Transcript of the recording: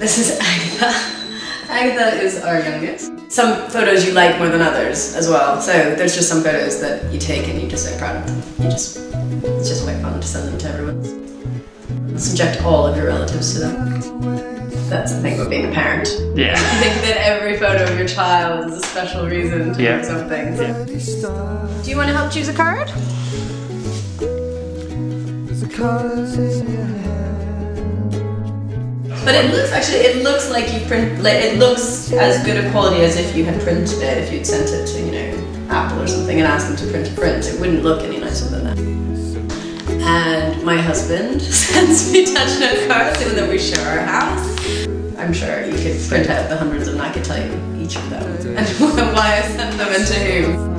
This is Agatha. Agatha is our youngest. Some photos you like more than others as well. So there's just some photos that you take and you're just so proud of them. You just, it's just quite fun to send them to everyone. Subject all of your relatives to them. That's the thing about being a parent. Yeah. You think that every photo of your child is a special reason to Yeah. do something. Yeah. Do you want to help choose a card? But it looks actually it looks like you print like it looks as good a quality as if you had printed it if you'd sent it to, you know, Apple or something and asked them to print a print. It wouldn't look any nicer than that. And my husband sends me Touchnote cards even though we share our house. I'm sure you could print out the hundreds of them. I could tell you each of them and why I sent them and to whom.